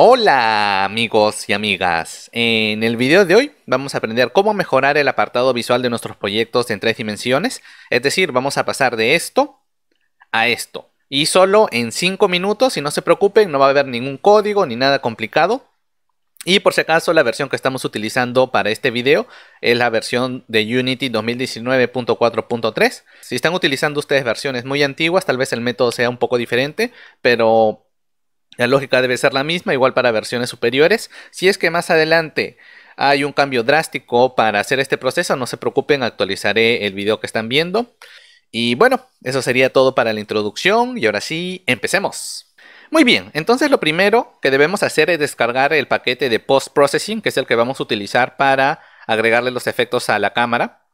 Hola amigos y amigas, en el video de hoy vamos a aprender cómo mejorar el apartado visual de nuestros proyectos en tres dimensiones, es decir, vamos a pasar de esto a esto, y solo en 5 minutos, y no se preocupen, no va a haber ningún código ni nada complicado, y por si acaso la versión que estamos utilizando para este video es la versión de Unity 2019.4.3. Si están utilizando ustedes versiones muy antiguas, tal vez el método sea un poco diferente, pero la lógica debe ser la misma, igual para versiones superiores. Si es que más adelante hay un cambio drástico para hacer este proceso, no se preocupen, actualizaré el video que están viendo. Y bueno, eso sería todo para la introducción y ahora sí, empecemos. Muy bien, entonces lo primero que debemos hacer es descargar el paquete de Post Processing, que es el que vamos a utilizar para agregarle los efectos a la cámara.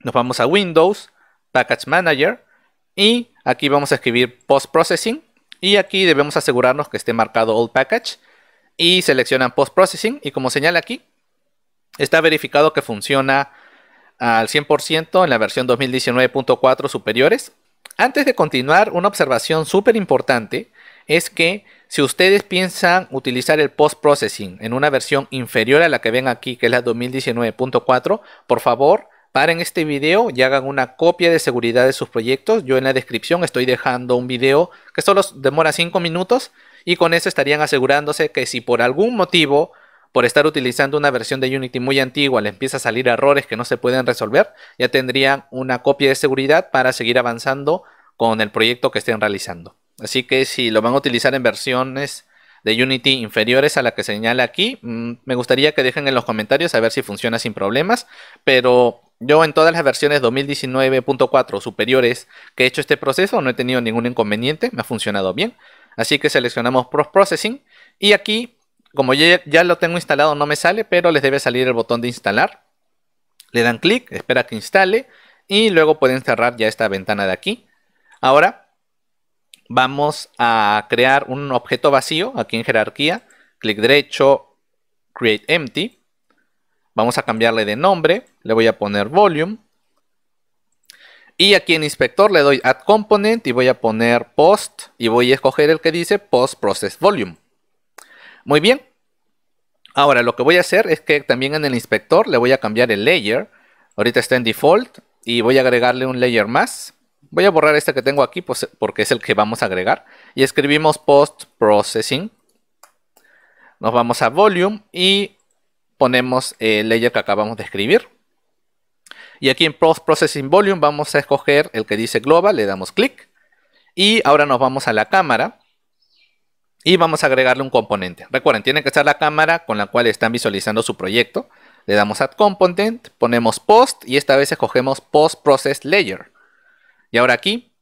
Nos vamos a Windows, Package Manager y aquí vamos a escribir Post Processing y aquí debemos asegurarnos que esté marcado All Package. Y seleccionan Post Processing. Y como señala aquí, está verificado que funciona al 100% en la versión 2019.4 superiores. Antes de continuar, una observación súper importante es que si ustedes piensan utilizar el post processing en una versión inferior a la que ven aquí, que es la 2019.4, por favor paren este video y hagan una copia de seguridad de sus proyectos. Yo en la descripción estoy dejando un video que solo demora 5 minutos y con eso estarían asegurándose que si por algún motivo, por estar utilizando una versión de Unity muy antigua, le empieza a salir errores que no se pueden resolver, ya tendrían una copia de seguridad para seguir avanzando con el proyecto que estén realizando. Así que si lo van a utilizar en versiones de Unity inferiores a la que señala aquí, mm, me gustaría que dejen en los comentarios a ver si funciona sin problemas, pero yo en todas las versiones 2019.4 superiores que he hecho este proceso no he tenido ningún inconveniente, me ha funcionado bien. Así que seleccionamos Post Processing y aquí, como ya, ya lo tengo instalado, no me sale, pero les debe salir el botón de instalar. Le dan clic, espera que instale y luego pueden cerrar ya esta ventana de aquí. Ahora vamos a crear un objeto vacío aquí en jerarquía. Clic derecho, Create Empty. Vamos a cambiarle de nombre. Le voy a poner Volume. Y aquí en inspector le doy Add Component y voy a poner Post. Y voy a escoger el que dice Post Process Volume. Muy bien. Ahora lo que voy a hacer es que también en el inspector le voy a cambiar el layer. Ahorita está en default. Y voy a agregarle un layer más. Voy a borrar este que tengo aquí pues, porque es el que vamos a agregar. Y escribimos Post Processing. Nos vamos a Volume y ponemos el layer que acabamos de escribir. Y aquí en Post Processing Volume vamos a escoger el que dice Global, le damos clic. Y ahora nos vamos a la cámara y vamos a agregarle un componente. Recuerden, tiene que estar la cámara con la cual están visualizando su proyecto. Le damos Add Component, ponemos Post y esta vez escogemos Post Process Layer. Y ahora aquí,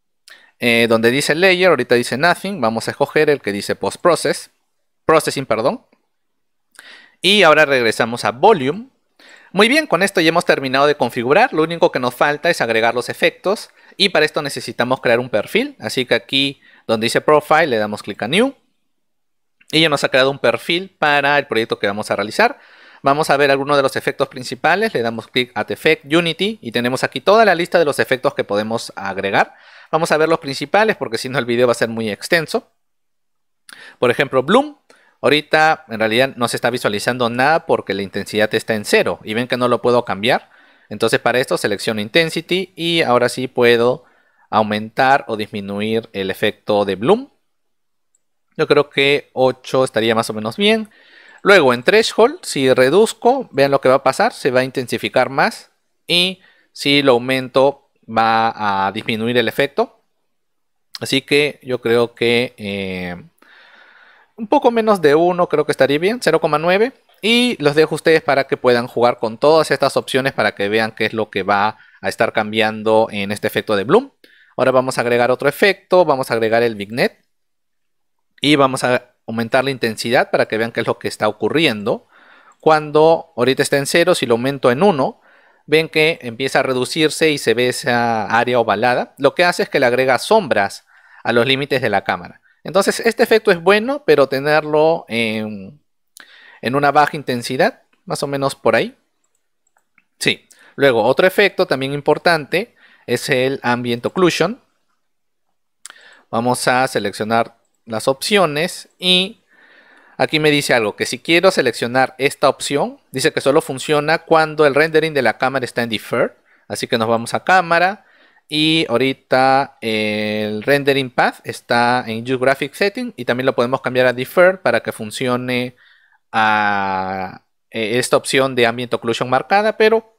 eh, donde dice Layer, ahorita dice Nothing, vamos a escoger el que dice Post Process, Processing, perdón. Y ahora regresamos a Volume. Muy bien, con esto ya hemos terminado de configurar. Lo único que nos falta es agregar los efectos. Y para esto necesitamos crear un perfil. Así que aquí donde dice Profile le damos clic a New. Y ya nos ha creado un perfil para el proyecto que vamos a realizar. Vamos a ver algunos de los efectos principales. Le damos clic a Effect Unity y tenemos aquí toda la lista de los efectos que podemos agregar. Vamos a ver los principales porque si no el video va a ser muy extenso. Por ejemplo, Bloom. Ahorita en realidad no se está visualizando nada porque la intensidad está en cero y ven que no lo puedo cambiar. Entonces para esto selecciono Intensity y ahora sí puedo aumentar o disminuir el efecto de Bloom. Yo creo que 8 estaría más o menos bien. Luego en Threshold, si reduzco, vean lo que va a pasar, se va a intensificar más. Y si lo aumento, va a disminuir el efecto. Así que yo creo que eh, un poco menos de 1 creo que estaría bien, 0,9. Y los dejo a ustedes para que puedan jugar con todas estas opciones para que vean qué es lo que va a estar cambiando en este efecto de Bloom. Ahora vamos a agregar otro efecto, vamos a agregar el Vignette. Y vamos a aumentar la intensidad para que vean qué es lo que está ocurriendo. Cuando ahorita está en 0, si lo aumento en 1, ven que empieza a reducirse y se ve esa área ovalada. Lo que hace es que le agrega sombras a los límites de la cámara. Entonces, este efecto es bueno, pero tenerlo en, una baja intensidad, más o menos por ahí. Sí. Luego, otro efecto también importante es el Ambient Occlusion. Vamos a seleccionar las opciones y Aquí me dice algo, que si quiero seleccionar esta opción, dice que solo funciona cuando el rendering de la cámara está en defer. Así que nos vamos a cámara y ahorita el rendering path está en Use Graphic Setting y también lo podemos cambiar a defer para que funcione a eh, esta opción de Ambient Occlusion marcada, pero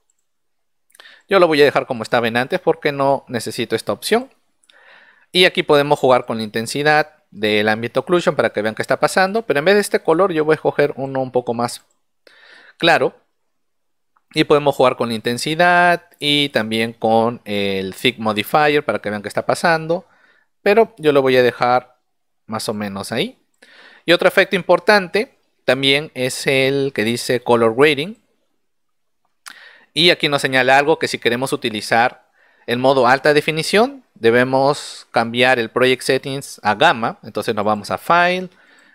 yo lo voy a dejar como estaba en antes porque no necesito esta opción. Y aquí podemos jugar con la intensidad del Ambient Occlusion para que vean qué está pasando. Pero en vez de este color yo voy a escoger uno un poco más claro. Y podemos jugar con la intensidad y también con el Thick Modifier para que vean qué está pasando. Pero yo lo voy a dejar más o menos ahí. Y otro efecto importante también es el que dice Color Grading. Y aquí nos señala algo que si queremos utilizar el modo alta definición, debemos cambiar el Project Settings a gamma. Entonces nos vamos a File,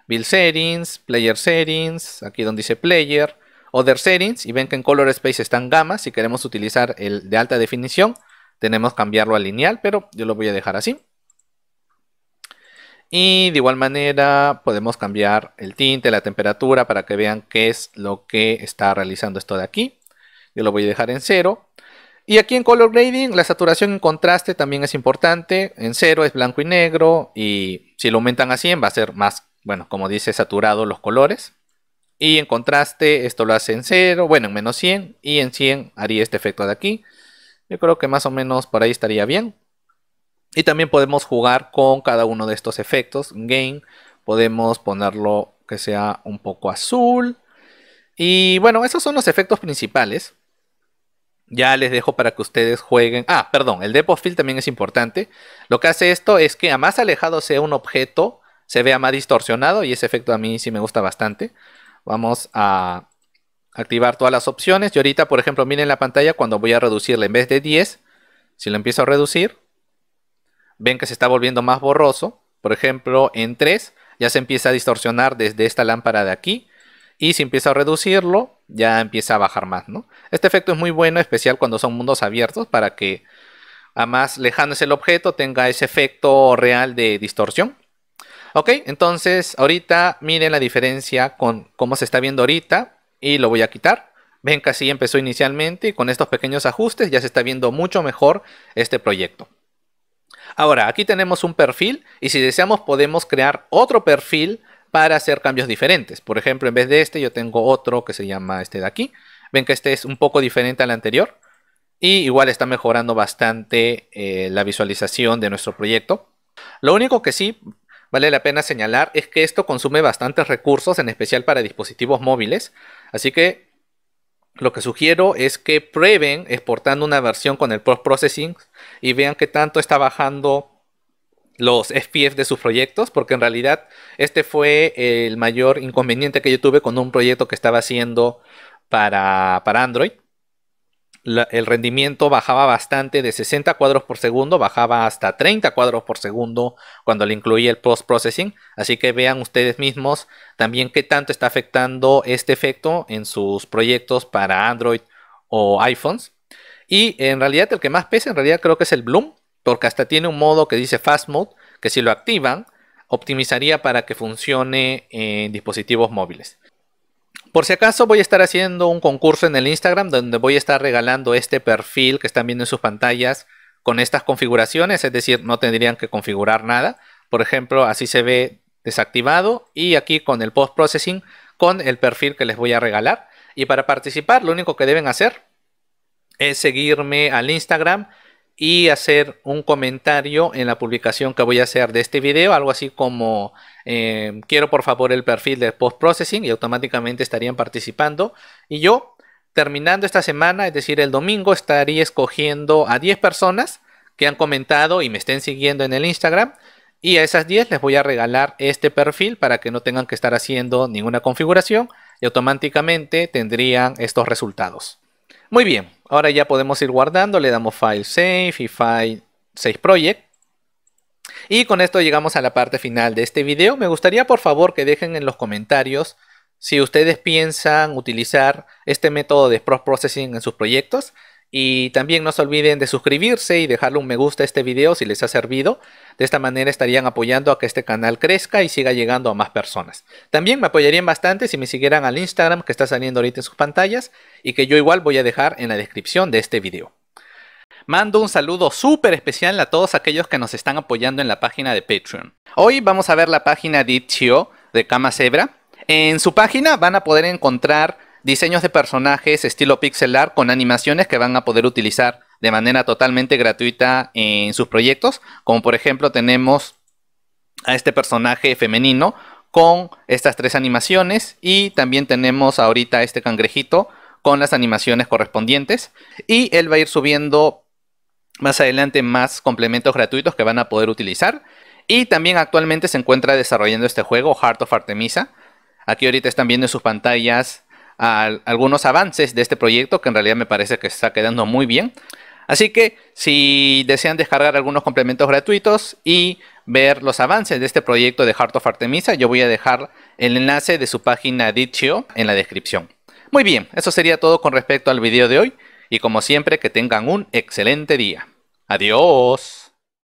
Build Settings, Player Settings, aquí donde dice Player, Other Settings, y ven que en Color Space está en gamma. Si queremos utilizar el de alta definición, tenemos que cambiarlo a lineal, pero yo lo voy a dejar así. Y de igual manera podemos cambiar el tinte, la temperatura para que vean qué es lo que está realizando esto de aquí. Yo lo voy a dejar en cero. Y aquí en Color Grading, la saturación en contraste también es importante. En cero es blanco y negro. Y si lo aumentan a 100 va a ser más, bueno, como dice, saturado los colores. Y en contraste esto lo hace en cero, bueno, en menos 100. Y en 100 haría este efecto de aquí. Yo creo que más o menos por ahí estaría bien. Y también podemos jugar con cada uno de estos efectos. Gain podemos ponerlo que sea un poco azul. Y bueno, esos son los efectos principales. Ya les dejo para que ustedes jueguen. Ah, perdón, el depth field también es importante. Lo que hace esto es que a más alejado sea un objeto, se vea más distorsionado y ese efecto a mí sí me gusta bastante. Vamos a activar todas las opciones. Y ahorita, por ejemplo, miren la pantalla cuando voy a reducirle en vez de 10, si lo empiezo a reducir, ven que se está volviendo más borroso. Por ejemplo, en 3 ya se empieza a distorsionar desde esta lámpara de aquí. Y si empiezo a reducirlo, ya empieza a bajar más, ¿no? Este efecto es muy bueno, especial cuando son mundos abiertos, para que a más lejano es el objeto, tenga ese efecto real de distorsión. Ok, entonces ahorita miren la diferencia con cómo se está viendo ahorita y lo voy a quitar. Ven que así empezó inicialmente y con estos pequeños ajustes ya se está viendo mucho mejor este proyecto. Ahora, aquí tenemos un perfil y si deseamos podemos crear otro perfil para hacer cambios diferentes. Por ejemplo, en vez de este yo tengo otro que se llama este de aquí. Ven que este es un poco diferente al anterior. Y igual está mejorando bastante eh, la visualización de nuestro proyecto. Lo único que sí vale la pena señalar es que esto consume bastantes recursos, en especial para dispositivos móviles. Así que lo que sugiero es que prueben exportando una versión con el post-processing y vean qué tanto está bajando los FPS de sus proyectos, porque en realidad este fue el mayor inconveniente que yo tuve con un proyecto que estaba haciendo para, para Android. El rendimiento bajaba bastante de 60 cuadros por segundo, bajaba hasta 30 cuadros por segundo cuando le incluía el post-processing. Así que vean ustedes mismos también qué tanto está afectando este efecto en sus proyectos para Android o iPhones. Y en realidad el que más pesa en realidad creo que es el Bloom, porque hasta tiene un modo que dice Fast Mode, que si lo activan, optimizaría para que funcione en dispositivos móviles. Por si acaso voy a estar haciendo un concurso en el Instagram donde voy a estar regalando este perfil que están viendo en sus pantallas con estas configuraciones, es decir, no tendrían que configurar nada. Por ejemplo, así se ve desactivado y aquí con el post processing con el perfil que les voy a regalar. Y para participar lo único que deben hacer es seguirme al Instagram y hacer un comentario en la publicación que voy a hacer de este video, algo así como eh, quiero por favor el perfil de post processing y automáticamente estarían participando y yo terminando esta semana, es decir el domingo, estaría escogiendo a 10 personas que han comentado y me estén siguiendo en el Instagram y a esas 10 les voy a regalar este perfil para que no tengan que estar haciendo ninguna configuración y automáticamente tendrían estos resultados. Muy bien, ahora ya podemos ir guardando, le damos File Save y File Save Project. Y con esto llegamos a la parte final de este video. Me gustaría por favor que dejen en los comentarios si ustedes piensan utilizar este método de Post Processing en sus proyectos Y también no se olviden de suscribirse y dejarle un me gusta a este video si les ha servido. De esta manera estarían apoyando a que este canal crezca y siga llegando a más personas. También me apoyarían bastante si me siguieran al Instagram que está saliendo ahorita en sus pantallas y que yo igual voy a dejar en la descripción de este video. Mando un saludo súper especial a todos aquellos que nos están apoyando en la página de Patreon. Hoy vamos a ver la página de Itch.io de Kama. En su página van a poder encontrar diseños de personajes estilo pixel art con animaciones que van a poder utilizar de manera totalmente gratuita en sus proyectos. Como por ejemplo tenemos a este personaje femenino con estas tres animaciones y también tenemos ahorita este cangrejito con las animaciones correspondientes y él va a ir subiendo más adelante más complementos gratuitos que van a poder utilizar y también actualmente se encuentra desarrollando este juego Heart of Artemisa aquí ahorita están viendo en sus pantallas algunos avances de este proyecto que en realidad me parece que está quedando muy bien. Así que si desean descargar algunos complementos gratuitos y ver los avances de este proyecto de Heart of Artemisa, yo voy a dejar el enlace de su página Ditch.io en la descripción. Muy bien, eso sería todo con respecto al video de hoy y como siempre que tengan un excelente día. Adiós.